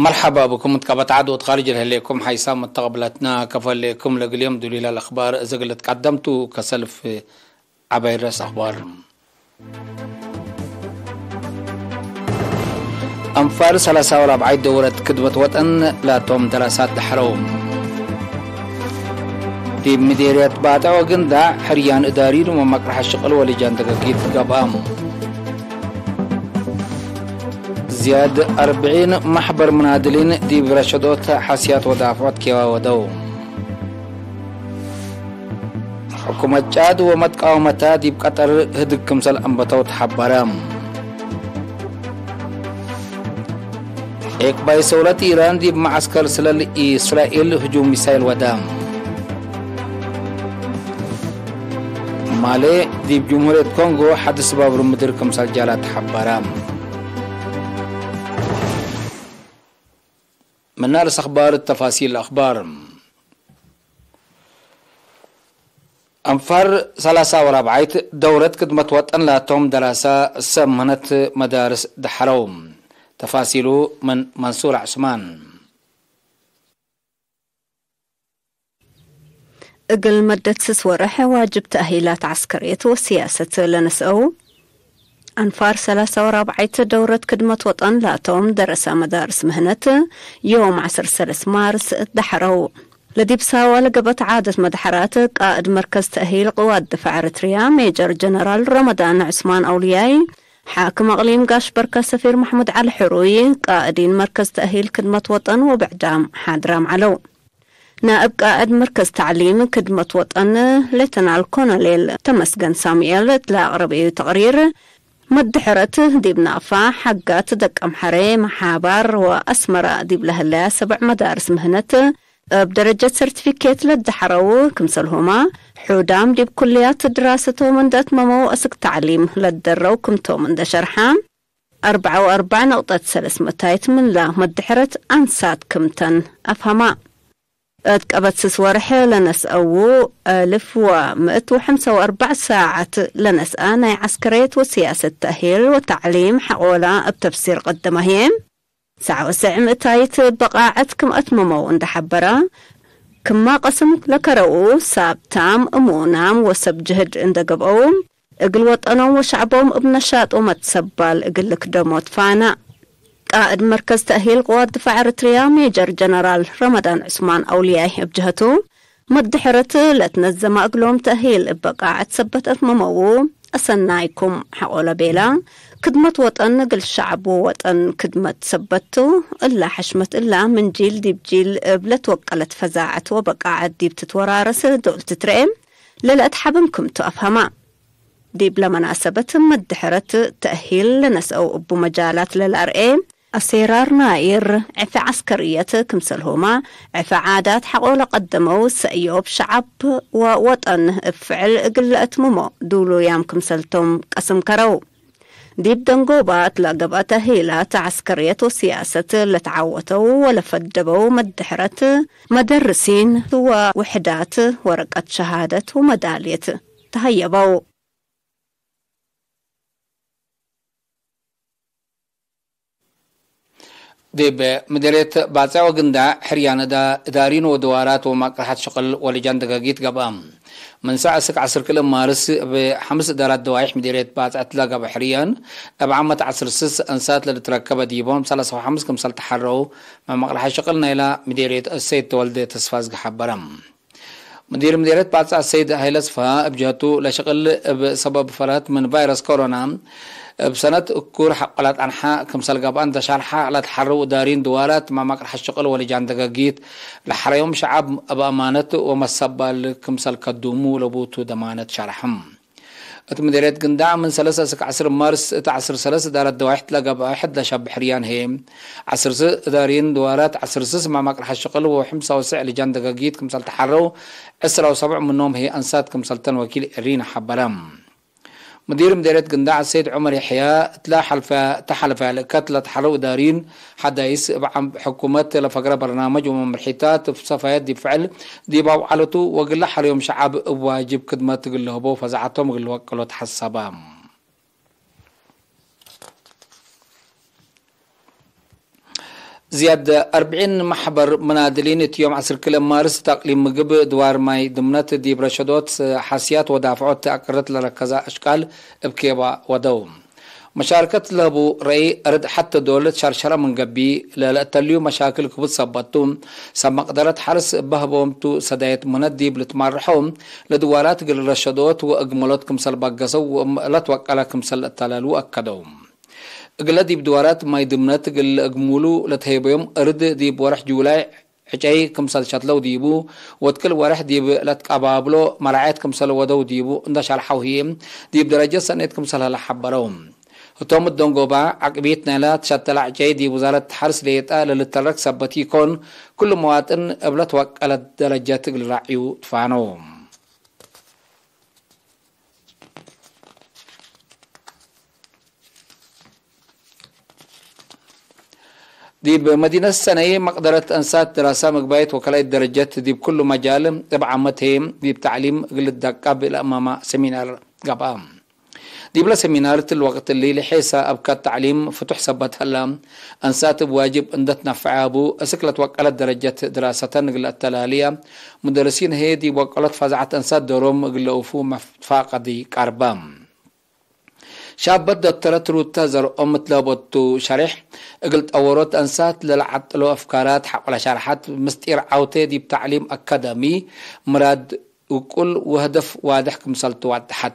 مرحبا بكم متقبط عدو خارج لكم حيسام متقبلتنا كفل لكم لقليم دليل الأخبار زقلت قدمتو كسلف عبيرس أخبار. أنفار سلاسة وربعي دورة كدبة وطن لا توم دراسات دحروم. دي مديرية باتا وقندا حريان إداري ومقرح الشغل ولجان دقاقيت قبام زياد أربعين محبر منادلين دي برشدوت حاسيات ودافعات كيوا ودو. حكومة جاد ومتقاومتا دي بقطر هدك كمسل أنبتو تحبرام إيك باي سولة إيران دي بمعسكر سلال إسرائيل هجوم ميسايل ودام. مالي دي بجمهورية كونغو حدث باب رمدر كمسل جالات حبرام من نارس أخبار التفاصيل الأخبار أنفر ثلاثة وربعيت دورة خدمة وطن لاتهم دراسة سمنت مدارس دحروم تفاصيل من منصور عثمان እግል መደትስስ ወርሕ ዋጅብ ተኣሂላት ዓስከርየት ወሲያሰት ለነስአው أنفار ثلاثة وربعيت دورة خدمة وطن لاتهم درس مدارس مهنة يوم عشر سلس مارس دحروا لدي بساوى لقبت عادة مدحرات قائد مركز تأهيل قوات دفاع إريتريا ميجر جنرال رمضان عثمان أولياي. حاكم أقليم قاش بركة سفير محمود علي حروي قائدين مركز تأهيل خدمة وطن وبعدام حادرام علو. نائب قائد مركز تعليم خدمة وطن ليتنال كونوليل تمسجن سامييل تلا أقربي تقرير مدحرت ديب نافا حقات دق أمحري محابر وأسمرة ديب لهلا سبع مدارس مهنة بدرجة سيرتيفيكيت للدحرو كمسلهما حودام ديب كليات دراسته من دات ممو أسك تعليم للدرو كمتو من دا شرحام أربعة وأربعة نقطة سلس متايت من لا مدحرت أنسات كمتن أفهما اتقبت سسورح لنسأو ألف ومئة وحمسة وأربع ساعات لنسأ ناي عسكرية وسياسة تأهيل وتعليم حقولا بتفسير قدمهيم. ساعة وسع مئتايت بقاعة كم أتممو عند حبرا كما قسم لكرؤو سابتام أمونام وسب جهد عند قبعوم إقل وطنو وشعبهم ابن شاط ومتسبال إقل لك دموت فانا قائد مركز تأهيل قوات دفاع إريتريا ميجر جنرال رمضان عثمان أولياء بجهته. مدحرت لتنزم أقلوم تأهيل بقاعة سبتت ممو أسنايكم حقولا بيلا. خدمة وطن قل شعب وطن خدمة سبتو إلا حشمت إلا من جيل ديب جيل بلت وقلت فزاعة وبقاعة ديب تتورارس دول تترئم للأت حبمكم تأفهما. ديب لمناسبة مدحرت تأهيل لنسأو أبو مجالات للأرئي أسيرار ناير عفا عسكرية كمسلهما عفا عادات حقول قدموا سأيوب شعب ووطن فعل قلة ممو دولو يام كمسلتم قسم كرو. ديب دنقوبات لقبات هيلات عسكرية وسياسة لتعوتوا ولفدبوا مدحرت مدرسين ووحدات ورقة شهادة ومدالية. تهيبوا ديب مديرية باطع وقندا حريان دا إدارين ودوارات ومقرحات شغل ولجان دقاقيت قبام. من ساعة سك عصر كل مارس بحمس إدارات دوايح مديرية باطع تلاقى بحريان أبعامة عصر سس أنسات لتركب ديبهم سلسة وحمس كم سال تحروا مع مقرحات شغلنا إلى مديرية السيد تولد تسفاز حبرم مدير مديرية باطع السيد هيلس فها بجهته لشغل بسبب فرات من فيروس كورونا. بسنة كور حقلات أنحاء كم سلقاب تشارحة على تحرو دارين دوالات ما مقرح الشغل ولجان دقاقيت. لحريوم شعب ومسبة كم سلقدومو لبوتو دمانة شرحم. سك عصر مارس عصر ثلاثة دارت دواحد تلاقى واحد لشاب حريان هيم. عصر دارين دوارات عصر سس مع مقرح الشغل وحمسة وسع لجان دقاقيت كم سل تحرو. عسرة وسبع منهم هي أنسات كم سلطان وكيل إرينا حبرام مدير مديرية قنداع السيد عمر يحيى تلا حلفة تحلف كتلة حرو دارين حدا يس حكومة لفقرة برنامج وممرحيتات في صفايات دي فعل دي باو علتو وقل حريوم شعب واجب خدمة تقول له فزعتهم قل وقلوا تحسبام زياد أربعين محبر منادلين يوم عصر كل مارس تقليم مجب دوار ماي ضمنت دي برشدوت حاسيات ودافعات تأكرت لركزة أشكال بكيبا ودوم. مشاركة لابو رأي أرد حتى دولة شرشرة من قبي لأتليو مشاكل كبت صبتهم سما قدرت حرس بهبوم تو سدايت مندي بلتمرحهم لدوارات قل رشدوت وأجملات كمسل بقصو ولا توكلا كمسل التلالو أكدوم. اقلدي بدوارات ما يدمنات قل أقمولو لتهيب يوم أرد دي بورح جولاي حجاي كم سال شاتلو ديبو. وتكل ورح ديب لات ابابلو مرعات كم سال ودو ديبو. انداش على حوهيم. ديب درجة سنت كم سال حبروم. هتوم الدنجوبا عقبيتنا لا تشتلع جاي دي وزارة حرس ليتا للترك سبتي كون كل مواطن قبلت درجة درجات الرعيو تفانوم. دي بمدينة السنة مقدرة أنسات دراسة مقبايت وكالة درجات دي بكل مجال تبع عمتهم دي بتعليم قل الدقة بالأمام سمينار قبام. دي بلا سمينارة الوقت اللي لحيسا أبكى التعليم فتح سبت هلا. أنسات بواجب أندت نفعابو أسكلت وقلت درجة دراسة نقل التلالية. مدرسين هيدي وقلت فزعت أنسات دروم قل أوفو مفاقدي كاربام. شابت دكتورة روتا زر أم تلابوتو شرح قلت أوروت أنسات للعطلو أفكارات حول شرحات. مستير عوتي دي بتعليم أكاديمي. مراد وكل وهدف واضح كمسلتو وضحت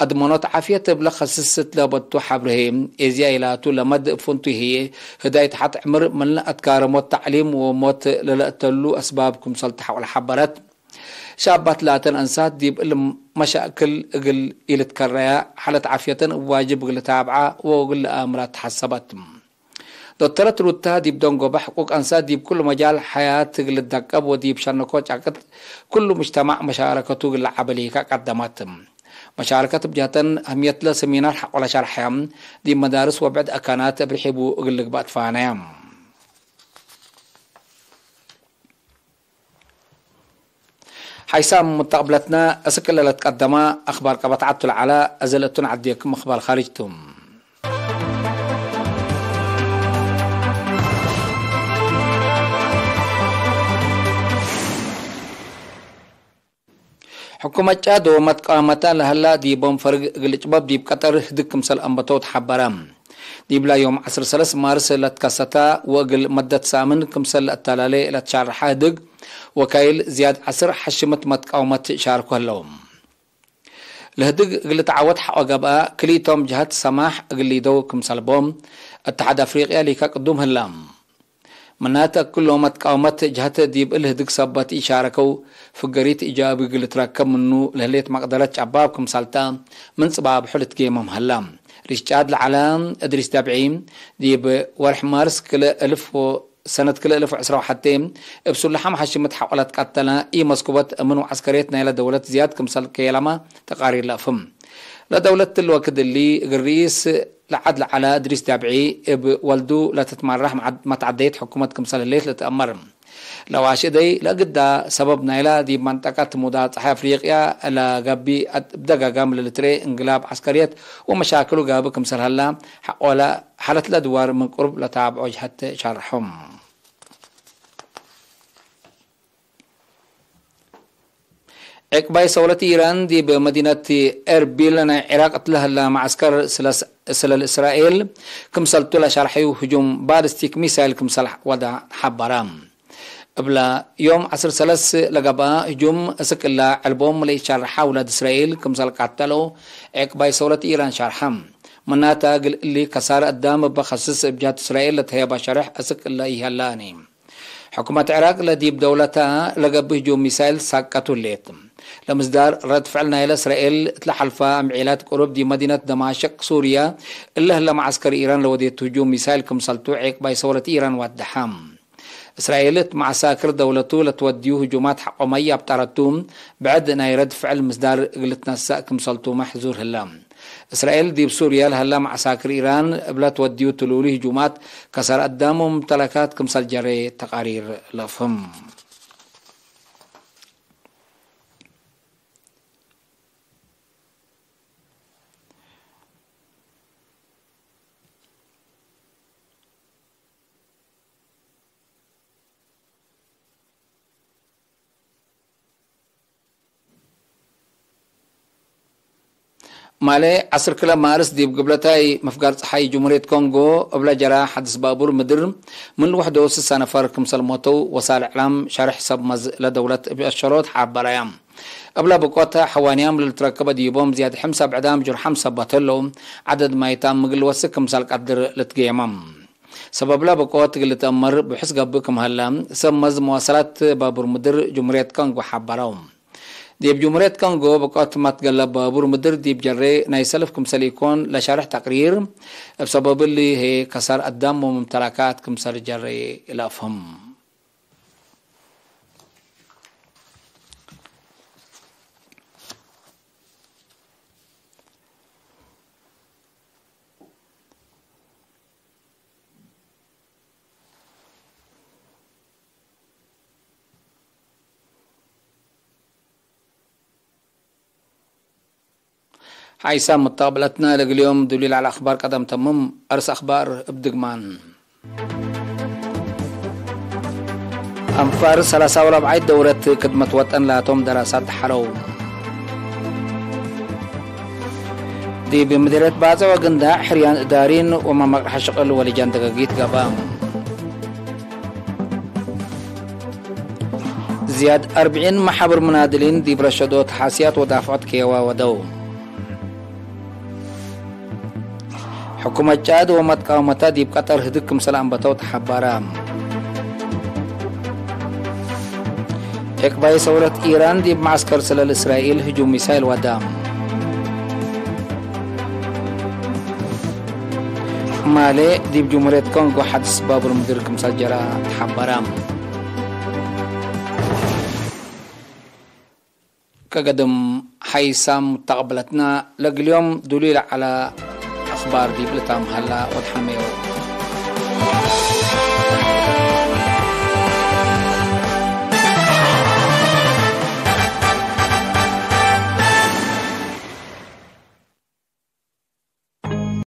أدمنت عافية بلا خصصت لابدتو حبرهم إزيا إلاتو لمد فنتو هي. هداية حت عمر من أتكار موت تعليم وموت للأتلو أسبابكم صلتح والحبرات شابات لاتن أنسات ديب إلم مشاكل إقل إلى تكريا حالة عافية واجب إقل تابعة وإقل أمرات حسبت دكتورة روتا ديب دونغو بحقوق أنسات ديب كل مجال حياة إقل الدقب وديب شانكو كل مجتمع مشاركته إقل عبليكا قدمتهم مشاركة بجهة أهمية لسمينار حق ولا شرحهم دي مدارس وبعد أكانات برحبوا أقلق بأطفانهم حيسام متقبلتنا أسكل لتقدم أخبار قبطعت العلاء أزلتون عديكم أخبار خارجتم. حكومة جاد ومتقامتا لهلا دي بوم فرق قلج باب دي بقطر هدك مسل أنبتوت حبرام دي بلا يوم عصر سلس مارس لتكستا وقل مدة سامن كمسل التلالي لتشارحا دق وكايل زياد عصر حشمت متقامت شاركو اللوم لهدق قل تعود حق قبا كليتهم جهات سماح قل دو كمسل بوم اتحاد افريقيا ليكا قدوم هلام مناتا كلهم تقاومت جهت ديب إله دك سبت إشاركو فقريت إجابي قل تركب منو لهليت مقدرة عبابكم سلطان من صباب حلت كيمم هلام ريشتاد العلام أدريس تابعين ديب ورح مارس كل ألف و سنة كل ألف وعشرة وحتين بسول لحم حشمت حولت قتلنا. إي مسكوبت أمنو عسكريتنا إلى دولة زياد كمسل كيلما تقارير لأفم لدولة الوقت اللي قريس لعد على ادريس تابعي والدو لا تتمرح ما تعديت حكومة كمسال الليل لتأمر. لو عشدي لقد سببنا إلى دي منطقة مدات أفريقيا لا قبي بدقا قام للتري انقلاب عسكريات ومشاكل قاب كمسال هلا ولا حالة الأدوار من قرب لتابع وجهة شرحهم. عقباي سولة إيران دي بمدينة إربيل العراق لها معسكر سلال إسرائيل كمسل تولا شرحي هجوم بالستيك ميسايل كمسل ودا حبرام. قبل يوم عصر سلس لقبا هجوم أسك الله ألبوم لي شرحا ولاد إسرائيل. كمسل قتلو عقباي سولة إيران شرحم مناتا اللي كسار قدام بخصص بجات إسرائيل لتهيبا شرح أسك الله يهلاني حكومة العراق لديب دولتها لقب هجوم ميسايل ساقتو الليتم. لمصدر رد فعلنا إلى إسرائيل تلحلفا معيلات قرب دي مدينة دمشق سوريا. إلا هلا معسكر إيران لو ديت هجوم ميسايل كم عيق باي صورة إيران والدحام. إسرائيل مع ساكر دولته لتوديو هجومات حقومية بطارتوم بعد أن يرد فعل مصدر قلتنا الساكم سلطو محزور هلام إسرائيل دي بسوريا هلا مع ساكر إيران بلا توديو تلولي هجومات كسر قدامهم ممتلكات كمسل جري تقارير لفهم. ማለ 1 ማርስ ዲብ ግብለታይ መፍጋር ፀሓይ ጅሙሬት ኮንጎ እብላ ጀራ ሓድስ ባቡር ምድር ምን ወሕዶ 6 ነፈር ክምሰልሞተው ወሳል ዕላም ሻርሕ ሰብ መዝእ ለደውለት ብአሸሮት ሓበላያ እብላ ብቆታ ሓዋንያም ልትረከበ ዲቦም ዝያድ 50 ዕዳም ጅር 50 ባተለው ዓደድ ማይታ ምግል ወስክ ክምሳል ቃድር ልትገየማም ሰበብላ በቆት ግልጠመር ብሑስ ገቢ ክምሃላ ሰብ መዝ መዋሰላት ባቡር ምድር ጅሙሬት ኮንጎ ሓበላው ديب جمهورية كونغو بقات ما بابور مدر ديب جري نايسلف كمسال يكون لشارح تقرير بسبب اللي هي كسر الدم وممتلكات كمسال جري إلى حيسام مقابلتنا اليوم دليل على أخبار قدم تمم. أرس أخبار بدقمان. أنفار سلاسة وربع دورة خدمة وطن لاتهم دراسات حرو دي بمديرية بازا وقندا حريان إدارين وما مقرح شغل ولجان دقاقيت قبام. زياد أربعين محابر منادلين دي برشدوت حاسيات ودافعات كيوا ودو. حكومة جاد ومت قامتا ديب قطر هدكم سلام بتوت حبارام إقباي ثورة إيران ديب معسكر سلال إسرائيل هجوم ميسايل ودام مالي ديب جمهورية كونغو حدث بابر مديركم سجرة حبارام كقدم حيسام تقبلتنا لقى اليوم دليل على أخبار دي بلتام هلا وتحميو